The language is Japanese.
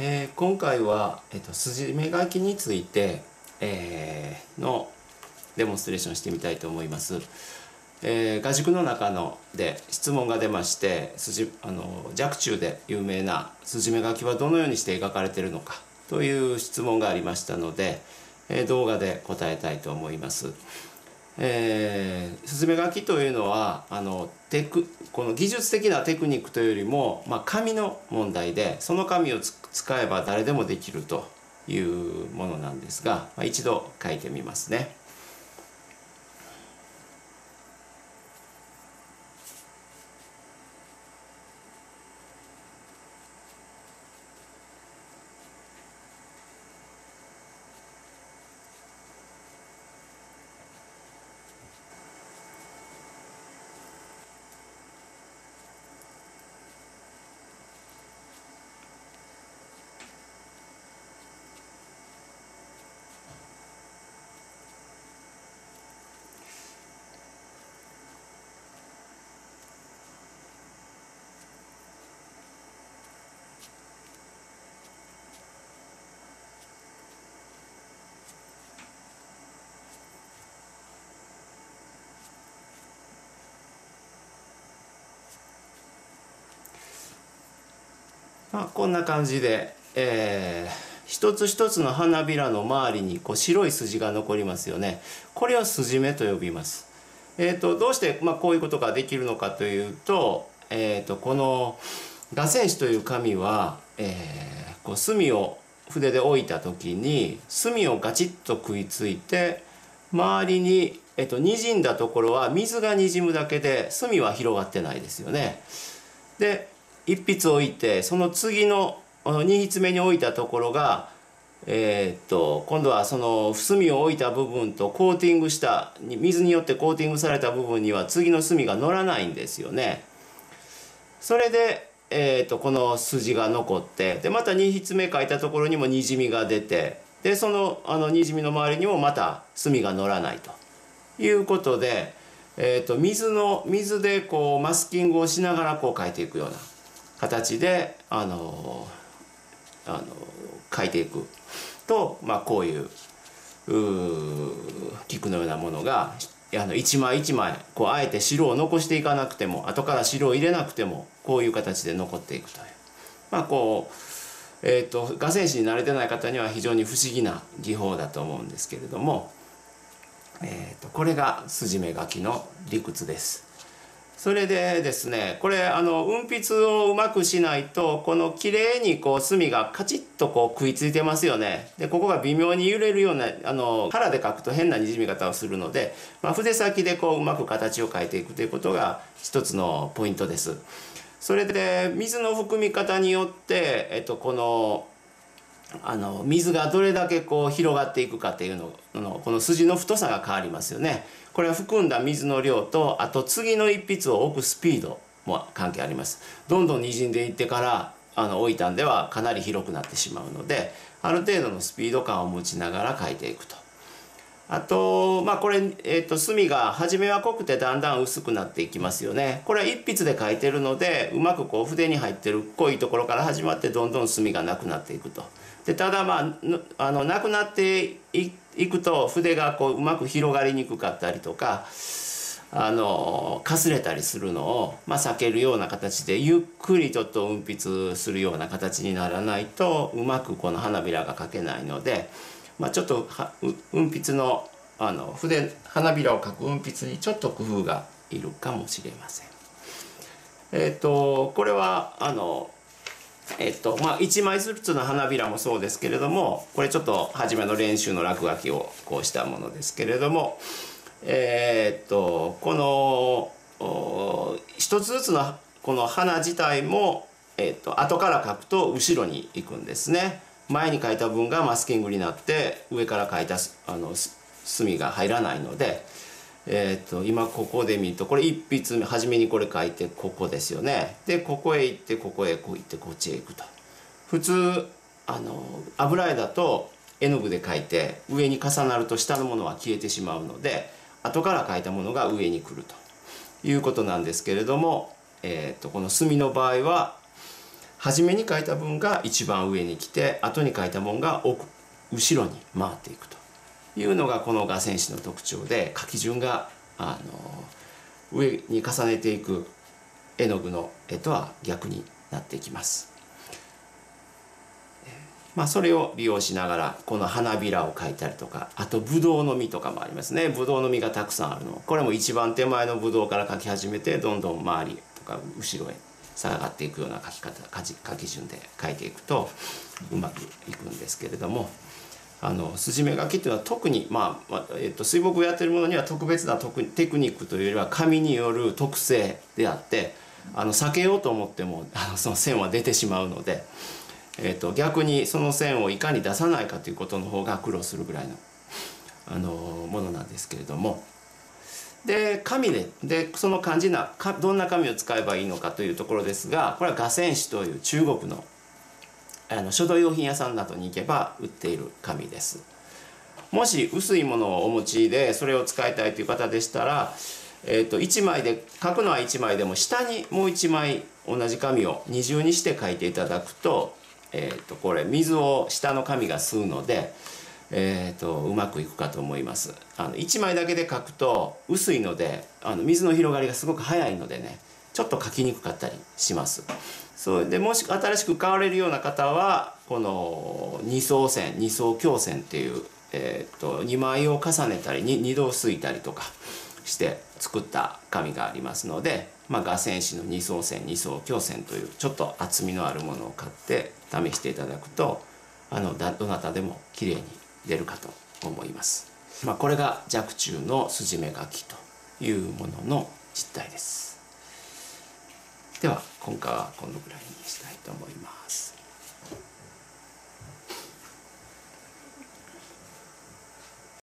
えー、今回は、えーと、筋目書きについて、えー、のデモンストレーションしてみたいと思います。えー、画塾の中ので質問が出まして筋あの若冲で有名な筋目書きはどのようにして描かれているのかという質問がありましたので、えー、動画で答えたいと思います。えー、スズメ書きというのはあのテクこの技術的なテクニックというよりも、まあ、紙の問題でその紙を使えば誰でもできるというものなんですが、まあ、一度書いてみますね。まあ、こんな感じで、えー、一つ一つの花びらの周りにこう白い筋が残りますよね。これを筋目と呼びます。えーと、どうして、まあ、こういうことができるのかというと,、えーと、この画線紙という紙は、えー、こう墨を筆で置いた時に墨をガチッと食いついて周りに、えーと、にじんだところは水がにじむだけで墨は広がってないですよね。で一筆置いてその次の二筆目に置いたところがえー、っと今度はその墨を置いた部分とコーティングした水によってコーティングされた部分には次の墨が乗らないんですよね。それで、えー、っとこの筋が残ってでまた2筆目書いたところにもにじみが出てでそのあのにじみの周りにもまた墨が乗らないということで、えー、っと水の水でこうマスキングをしながらこう書いていくような形であのあの書いていくと、まあ、こういう菊のようなものがあの一枚一枚こうあえて白を残していかなくても後から白を入れなくてもこういう形で残っていくというまあこうえーと、画線紙に慣れてない方には非常に不思議な技法だと思うんですけれども、えーとこれが筋目書きの理屈です。それでですねこれあの運筆をうまくしないとこの綺麗にこう墨がカチッとこう食いついてますよねでここが微妙に揺れるようなあの腹で描くと変なにじみ方をするので、まあ、筆先でこううまく形を描いていくということが一つのポイントです。それで水の含み方によって、えっと、このあの水がどれだけこう広がっていくかっていうののこの筋の太さが変わりますよね。これは含んだ水の量とあと次の一筆を置くスピードも関係あります。どんどんにじんでいってからあの置いたんではかなり広くなってしまうのである程度のスピード感を持ちながら書いていくと。あとまあこれ、えーと、墨が初めは濃くてだんだん薄くなっていきますよね。これは一筆で書いてるのでうまくこう筆に入ってる濃いところから始まってどんどん墨がなくなっていくと。でただまああのなくなっていくと筆がこううまく広がりにくかったりとかあのかすれたりするのを、まあ、避けるような形でゆっくりちょっと運筆するような形にならないとうまくこの花びらが描けないので、まあ、ちょっと運筆のあの筆花びらを描く運筆にちょっと工夫がいるかもしれません。えっ、ー、とこれはあのえっとまあ、1枚ずつの花びらもそうですけれどもこれちょっと初めの練習の落書きをこうしたものですけれどもえー、っとこの一つずつのこの花自体も、えー、っと後から描くと後ろに行くんですね。前に描いた分がマスキングになって上から描いたあの墨が入らないので。えーと、今ここで見るとこれ一筆目初めにこれ書いてここですよね。でここへ行ってここへこう行ってこっちへ行くと。普通あの油絵だと絵の具で描いて上に重なると下のものは消えてしまうので後から描いたものが上に来ると。いうことなんですけれども、えーと、この墨の場合は初めに書いた文が一番上に来て後に書いた文が奥後ろに回っていくと。いうのがこの画線紙の特徴で書き順があの上に重ねていく絵の具の絵とは逆になっていきます。まあ、それを利用しながらこの花びらを描いたりとかあとブドウの実とかもありますねブドウの実がたくさんあるのこれも一番手前のブドウから描き始めてどんどん周りとか後ろへ下がっていくような描き方書き順で描いていくとうまくいくんですけれどもあの筋目書きっていうのは特に、まあえっと、水墨をやってるものには特別なテクニックというよりは紙による特性であってあの避けようと思ってもあのその線は出てしまうので。えーと、逆にその線をいかに出さないかということの方が苦労するぐらいのあのものなんですけれどもで紙ででその肝心などんな紙を使えばいいのかというところですがこれは画線紙という中国のあの書道用品屋さんなどに行けば売っている紙です。もし薄いものをお持ちでそれを使いたいという方でしたら、えーと、1枚で書くのは1枚でも下にもう1枚同じ紙を二重にして書いていただくとえー、とこれ水を下の紙が吸うので、えー、とうまくいくかと思いますあの1枚だけで書くと薄いのであの水の広がりがすごく早いのでねちょっと書きにくかったりしますそうでもし新しく買われるような方はこの二層線二層強線っていう、えー、と2枚を重ねたり 2, 2度すいたりとかして作った紙がありますのでまあ、画線紙の二層線二層強線というちょっと厚みのあるものを買って試していただくとあのどなたでも綺麗に出るかと思います。まあ、これが若冲の筋目書きというものの実態です。では今回はこのぐらいにしたいと思います。